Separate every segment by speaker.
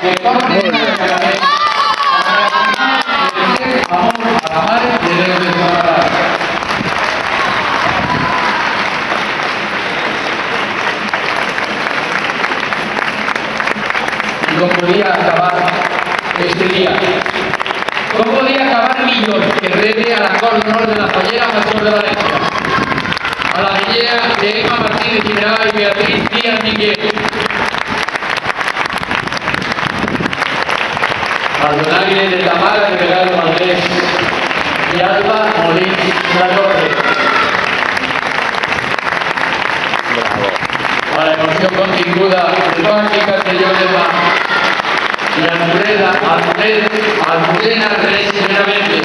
Speaker 1: que corren el regalamiento. Vamos a la madre de Dios de Desamparás. ¿Y cómo podía acabar este día? ¿Cómo podía acabar millón que rete a la Cor d'Honor de la Fallera Mayor de Valencia? A la Villera de Emma Martínez Jiménez y Beatriz Al donaire de Tamara de Regal Valdés y Alba Molins La Torre. A la emoción continguda de Toni Castelló de Mar y Almudena, Almudena, Reyes Meramente.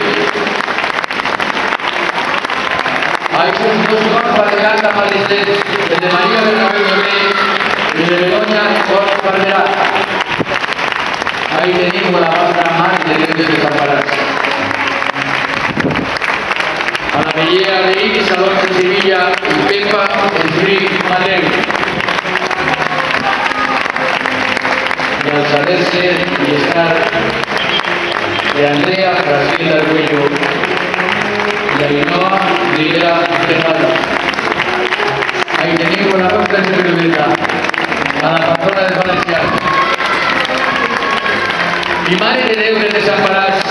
Speaker 1: Hay un dos corpos de Gata Maristés, el de María Bernabé Bebé y de Begoña Jorge Barberá. Ahí tenemos A la belleza de Iris Alonso Sevilla y Pepa Enrique Madero. y al saberse y estar de Andrea Graciela Arguello y Ainhoa Rivera Tejada. Ahí tenemos la puerta de seguridad a la patrona de Valencia. Mi madre de Déu de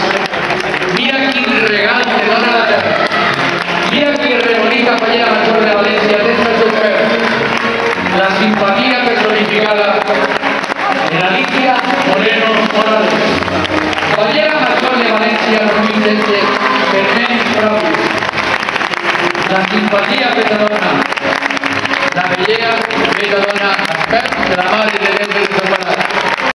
Speaker 1: simpatia personificada en Alicia Moreno Morales. Fallera major de Valencia 2020, Fernández. La simpatía que te dona, la belleza que te dona, experto de la madre